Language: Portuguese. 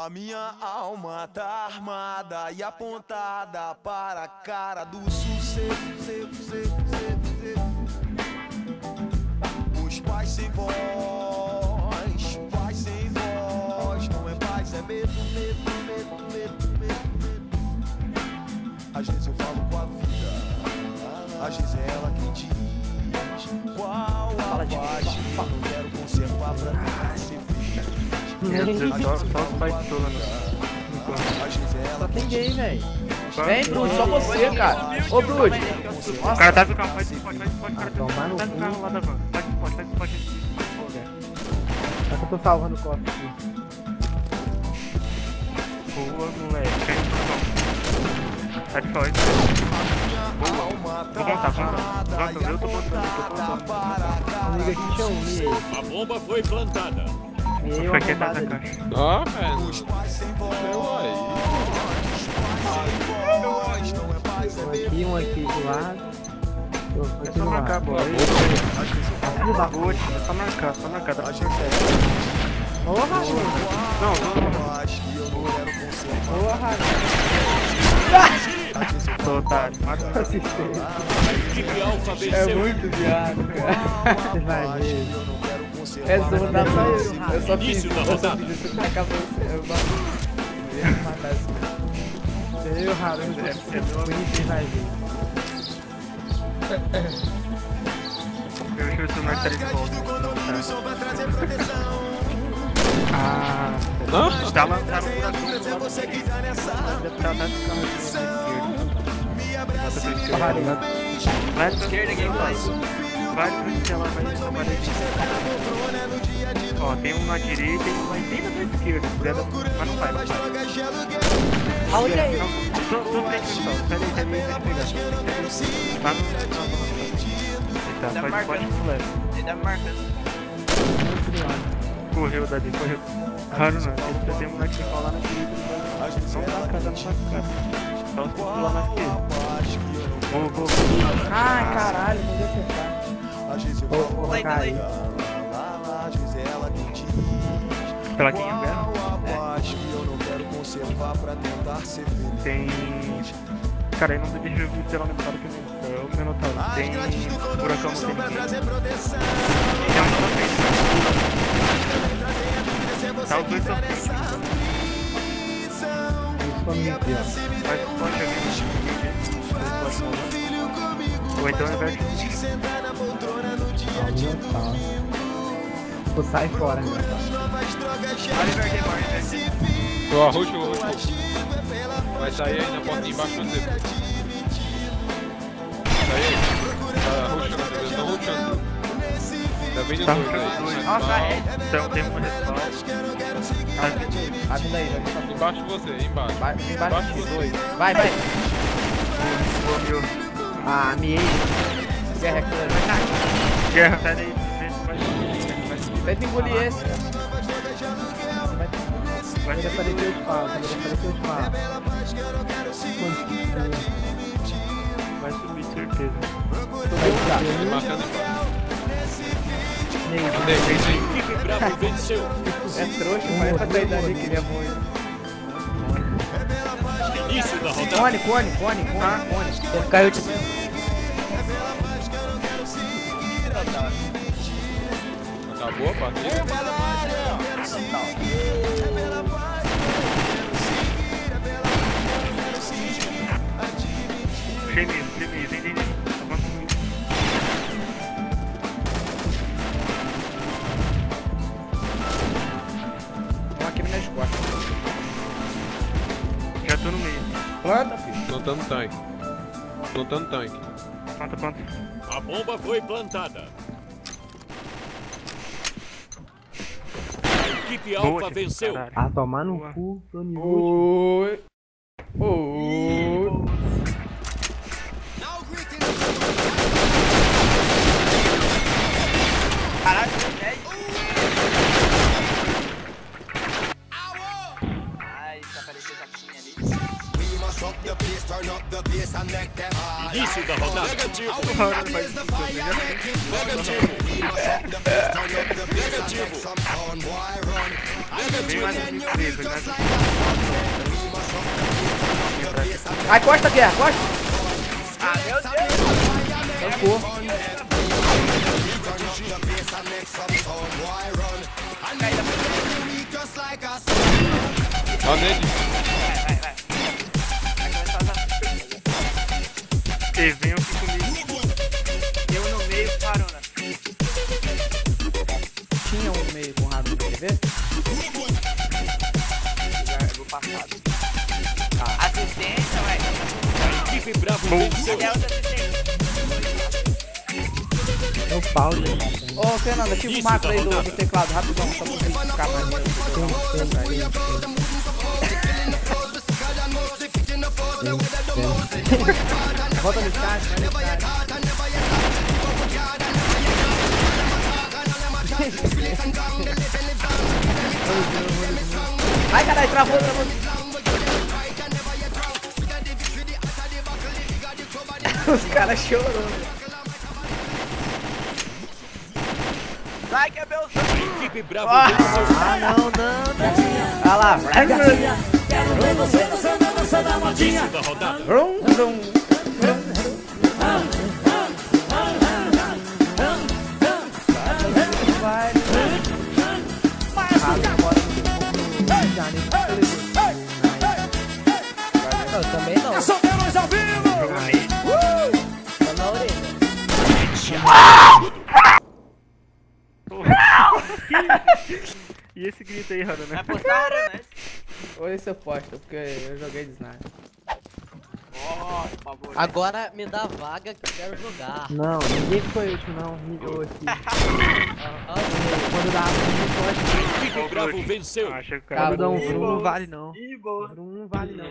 A minha alma tá armada e apontada para a cara do seco. Os pais sem voz, pais sem voz. Não é paz, é medo, medo, medo, medo, medo, medo. Às vezes eu falo com a vida, às vezes é ela quem diz. Qual a paz que eu não quero conservar pra feliz. Só, só os pais de Tola no. É Só tem gay, velho. Vem, Bruce, só você, cara. Ô, Bruce. O cara tá no carro, faz spot, faz spot, cara. Tá no carro lá da van. Faz spot, faz spot. Só que eu tô salvando o copo aqui. Boa, moleque. Tá de fora. Boa. Vou montar, vou montar. Nossa, eu tô montando, eu tô montando. Amiga, aqui tinha um e aí. A bomba foi plantada. E aqui atrás bombada da caixa. Ó, velho. Um aqui, um aqui do lado. É só marcar Boa, tio, é só marcar, só marcar. Dá pra ser Porra, Júnior. Não, não, não. Acho que eu não Tô otário. Equipe Alfa É muito viado, cara. Você vai ver. É zona da pra eu. Eu só fiz, Início da eu só rodada. fiz isso acabar você. Eu não- eu matar esse Eu, Haru, Deve ser você vai ver. Eu achei o celular tá de volta. Ah, Não? tá lá, tá atrás do carro aqui, na esquerda. Haru, Vai pra esquerda, quem vai? Vai pra onde ela vai nessa parede. Ó, tem um na direita e um lá bem na esquerda. Mas não vai, não vai. É Não, tô, tô frente do sol. Pera aí, pera aí, deixa eu pegar. Tá no... Tá, pode, pode leve. Ele tá marcando. Correu dali, correu. Raro não, ele tem um moleque que lá na direita. Tá na casa, não tá na casa. Só se lá na esquerda. Vou, vou, vou. Ai, caralho, não deu eu é ela quem diz. Pela quem eu quero? Paz que eu não quero conservar pra tentar ser feliz. Tem. Cara, aí não deixa eu ver pela metade que eu não. É o Minotauro. Tem. Furacão no tem. Tem um na frente. Tá pior. Mas pode jogar. Ou então é verso. Ah, meu pau. Pô, sai fora, meu pau. Olha o verde morre, Ó, roxo, roxo. Vai sair aí na porta de embaixo você. Sai aí. Tá roxando, eles estão roxando. Tá vendo Tá dois roxando aí? Nossa, é. Então tem uma respawn. Abre daí, vai. Embaixo de você, embaixo. Vai, embaixo Embaixo de de dois. Vai, vai. Ah, miei. Guerra aqui. Guerra, sai daí. Vai, Tenta engolir esse. Vai, vai, vai aparecer os paus, vai aparecer os paus. vai subir, certeza. Subiu Marcando embaixo. Ney, Equipe Bravo venceu. É trouxa, vai pra sair dali que ele é muito. Início da rodada. Cone, cone, cone, cone, cone. Caiu de Acabou a partida. Cheio mesmo, vem, vem, vem. Avança muito. Uma aqui nas costas. Já tô no meio. Planta, filho. Plantando tanque. Plantando tanque. Planta, planta. A bomba foi plantada. Equipe Boa, Alfa Chico, venceu. caralho. Ah, tomar no Boa. cu, Tony Oi. Oi. Caralho. Ai, tá ali. Início da rodada. Negativo. Raro, mas Bem mais? Ai, costa, Guerra, costa. Ah, meu Deus. Tancou. Ó nele. Assistência? No pau, gente. Ô, Fernanda, ativa o macro aí do, tá do teclado, rapidão, só pra você ficar mais Volta no chat, vai no chat. Ai, caralho, travou, travou. Os caras chorando. Sai que é meu A equipe Bravo Ah. Ah, não, não, não. Olha lá. Início da rodada. Vrum, vrum. Vai. Ah, bora no- já, nem pra televisão. E esse grito aí, Haruna? Vai postar, né? Ou esse eu posto, porque eu joguei de sniper. Por favor. Agora me dá vaga que eu quero jogar. Não, ninguém foi útil não, rigou aqui. Ah. Quando dá muito, eu acho A equipe Bravo venceu. Que o que cara... cada um vrum não vale não. Vrum não vale não.